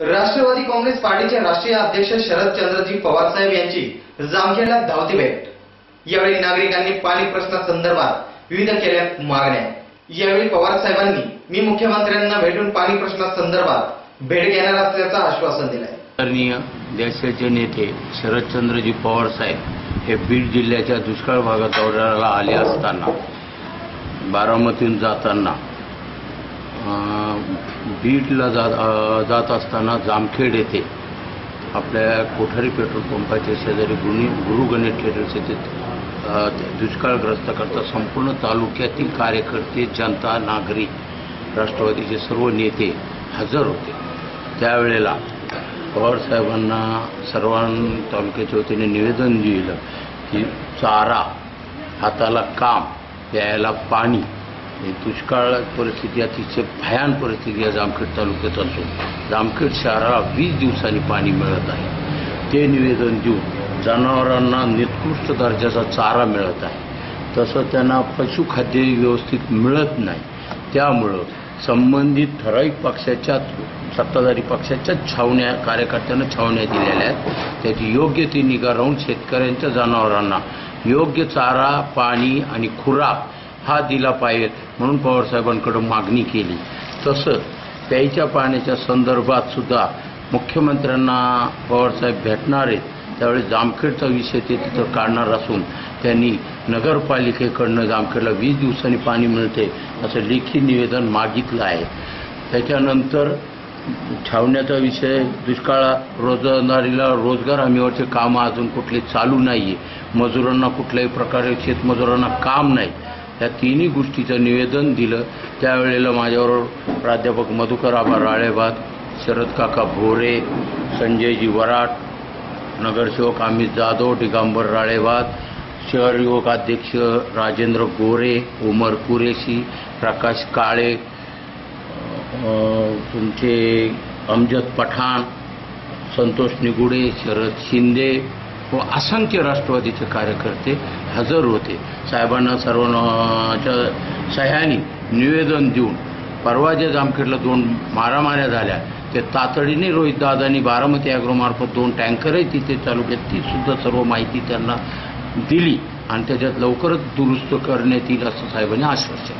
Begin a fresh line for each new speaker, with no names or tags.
राष्ट्रवादी काँग्रेस पार्टीचे राष्ट्रीय अध्यक्ष शरदचंद्रजी पवार साहेब यांची जामखेडला धावती भेट. यावेळी नागरिकांनी पाणी प्रश्नासंदर्भात विविध केल्या मागण्या. यावेळी पवार साहेबांनी मी मुख्यमंत्र्यांना भेटून पाणी प्रश्नासंदर्भात भेट घेणार असल्याचं आश्वासन दिलंय.
आदरणीय देशाचे नेते शरदचंद्रजी पवार साहेब हे बीड जिल्ह्याच्या दुष्काळ भागात दौऱ्याला आले असताना बारामतीहून जाताना बीडला जात जात असताना जामखेड येथे आपल्या कोठारी पेट्रोल पंपाच्या शेजारी गुणी गुरु गणेश ट्रेडर्स येथे ते दुष्काळग्रस्त करता संपूर्ण तालुक्यातील कार्यकर्ते जनता नागरिक राष्ट्रवादीचे सर्व नेते हजर होते. त्यावेळेला पवारसाहेबांना सर्वां तालुक्याच्या वतीने निवेदन दिलं की चारा हाताला काम प्यायला पाणी दुष्काळ परिस्थिती अतिशय भयान परिस्थिती या जामखेड तालुक्यात असून जामखेड शहराला वीस दिवसांनी पाणी मिळत आहे. ते निवेदन देऊन जनावरांना निकृष्ट दर्जाचा चारा मिळत आहे. तसं त्यांना पशुखाद्य व्यवस्थित मिळत नाही. त्यामुळं संबंधित ठराविक पक्षाच्या सत्ताधारी पक्षाच्या छावण्या कार्यकर्त्यांना छावण्या दिलेल्या आहेत. त्याची योग्य ती निगा राहून शेतकऱ्यांच्या जनावरांना योग्य चारा पाणी आणि खुराक हा दिला पाहिजे म्हणून पवारसाहेबांकडे मागणी केली. तसंच प्यायच्या पाण्याच्या संदर्भात सुद्धा मुख्यमंत्र्यांना पवारसाहेब भेटणार आहेत. त्यावेळी जामखेडचा विषय ते तिथं काढणार असून त्यांनी नगरपालिकेकडनं जामखेडला वीस दिवसांनी पाणी मिळते असं लेखी निवेदन मागितलं आहे. त्याच्यानंतर छावण्याचा विषय दुष्काळा रोजंदारीला रोजगार हमीवरचे कामं अजून कुठले चालू नाही आहे मजुरांना कुठल्याही प्रकारे शेतमजुरांना काम नाही. या तिन्ही गोष्टीचं निवेदन दिलं. त्यावेळेला माझ्याबरोबर प्राध्यापक मधुकर आबा राळेबाद शरद काका भोरे संजयजी वराट नगरसेवक अमित जाधव डिगांबर राळेवाद शहर युवक अध्यक्ष राजेंद्र गोरे उमर कुरेशी प्रकाश काळे तुमचे अमजद पठाण संतोष निगुडे शरद शिंदे व असंख्य राष्ट्रवादीचे कार्यकर्ते हजर होते. साहेबांना सर्वांच्या सह्यानी निवेदन देऊन परवा जे जामखेडला दोन मारामाऱ्या झाल्या ते तातडीने रोहित दादांनी बारामती ॲग्रोमार्फत दोन टँकरही तिथे चालू केले ती सुद्धा सर्व माहिती त्यांना दिली आणि त्याच्यात लवकरच दुरुस्त करण्यात येईल असं साहेबांनी आश्वासन